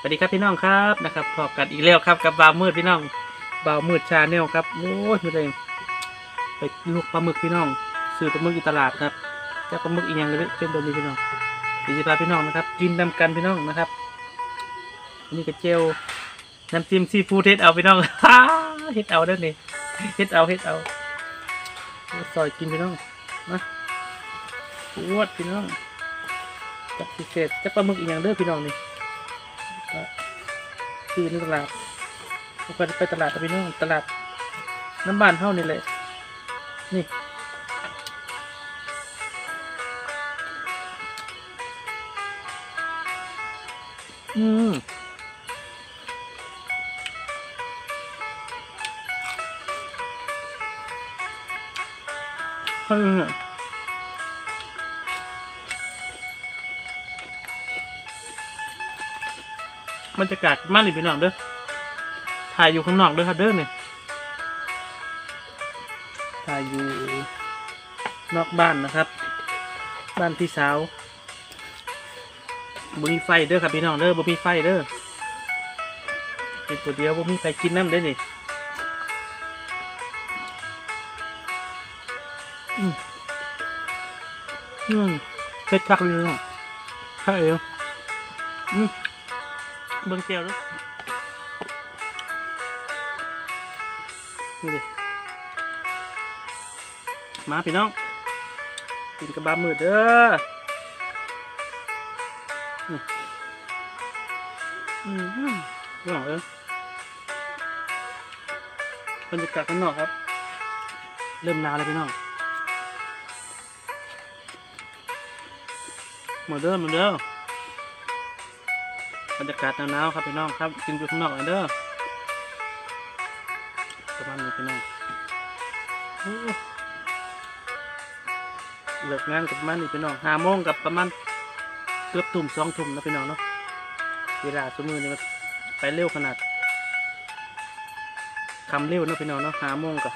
สวัสดีครับพี่น้องครับนะครับพบกันอีกแล้วครับกับบ่าวมืดพี่น้องบ่าวมืด Channel ครับโอ้ยไม่ได้ไปตกปลาหมึกพี่น้องซื้อปลาหมึกอยู่ตลาดครับจ้าปลาหมึกอีกอย่างเลยเป็นตัวนี้พี่น้องดีสิพาพี่น้องนะครับ กินนำกันพี่น้องนะครับอันนี่กระเจียวน้ำจิ้มซีฟู้ดเฮ็ดเอาพี่น้องฮ่าเฮ็ดเอาเด้อนี่เฮ็ดเอาเฮ็ดเอาซอยกินพี่น้องนะวดพี่น้องจับพิเศษจับปลาหมึกอีกอย่างเด้อพี่น้องนี่ ซื้อในตลาดแล้วก็ไปตลาดกับพี่น้องตลาด น้ำบานเท่านี่เลย นี่อืมเฮ้ บรรยากาศมากเลยพี่น้องเด้อถ่ายอยู่ข้างนอกด้วยครับเด้อเนี่ยถ่ายอยู่นอกบ้านนะครับ บ้านพี่สาวบ่มีไฟเด้อครับพี่น้องเด้อบ่มีไฟเด้อเป็นตัวเดียวบ่มีไฟกินน้ำเด้นี่อืมอืมเผ็ดคักเลยเนะคักเอวอืม เบิ่งเจียวด้อนี่ดิมาพี่น้องกินกระบามือเด้อนี่อืมอืมพี่น้องเอ้ยบรรยากาศข้างนอกครับ เริ่มหนาวแล้วพี่น้องมาเด้อมาเด้อ บรรยากาศหนาวๆครับพี่น้องครับกินอยู่ข้างนอกเลยเด้อประมาณนี้พี่น้องเลิกงานกับประมาณนี้พี่น้องห้าโมงกับประมาณเกือบทุ่มสองทุ่มนะพี่น้องเนาะเวลาสมือนี่มันไปเร็วขนาดคำเร็วนะพี่น้องเนาะห้าโมงกับ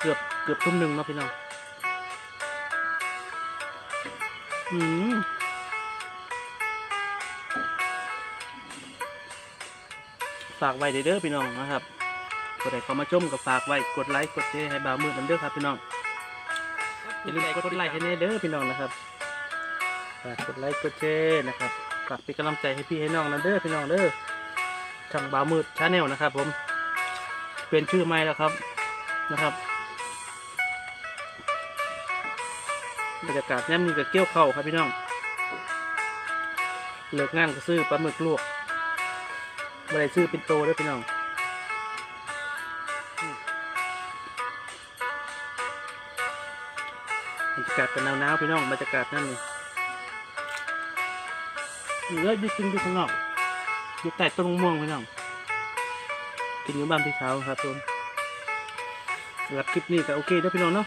เกือบเกือบทุ่มหนึ่งนะพี่น้องอืม ฝากไว้เด้อพี่น้องนะครับกดไลค์เข้ามาชมกับฝากไว้กดไลค์กดแชร์ให้บ่าวมือนันเด้อครับพี่น้องอย่าลืมกดไลค์ให้แน่เด้อพี่น้องนะครับฝากกดไลค์กดแชร์นะครับฝากเป็นกำลังใจให้พี่ให้น้องนั่นเด้อพี่น้องเด้อช่างบ่าวมืด channel นะครับ ผมเปลี่ยนชื่อใหม่แล้วครับนะครับบรรยากาศแนมนี่ก็เกี่ยวเข่าครับพี่น้องเลิกงานก็ซื้อปลาหมึกลวก ไม่ได้ซื้อเป็นโตเด้อพี่น้องบรรยากาศเป็นหนาวๆพี่น้องบรรยากาศนั่นนี่อยู่แล้วอยู่กินอยู่ข้างนอกอยู่ใต้ต้นม่วงพี่น้องกินอยู่บ้านพี่สาวครับทุกคนรับคลิปนี้ก็โอเคเด้อพี่น้องเนาะ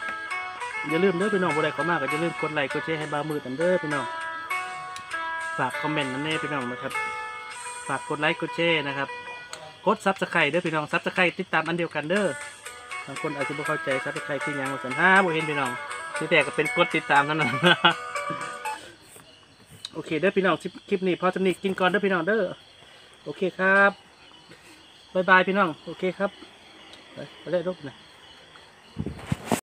อย่าลืมเด้อพี่น้องบ่ได้เข้ามาก็อย่าลืมกดไลค์กดแชร์ให้บ่าวมืดกันเด้อพี่น้องฝากคอมเมนต์นั่นแน่พี่น้องนะครับ ฝากกดไลค์กดแชร์นะครับ กด subscribe เด้อพี่น้อง subscribe ติดตามอันเดียวกันเด้อบางคนอาจจะไม่เข้าใจ subscribe คือหยังว่าสันห้าบ่เห็นพี่น้องที่แต่ก็เป็นกดติดตามเท่านั้นโอเคเด้อพี่น้องคลิปนี้พอจะนี่กินก่อนเด้อพี่น้องเด้อโอเคครับ bye bye พี่น้องโอเคครับไปไปเลยลูกนะ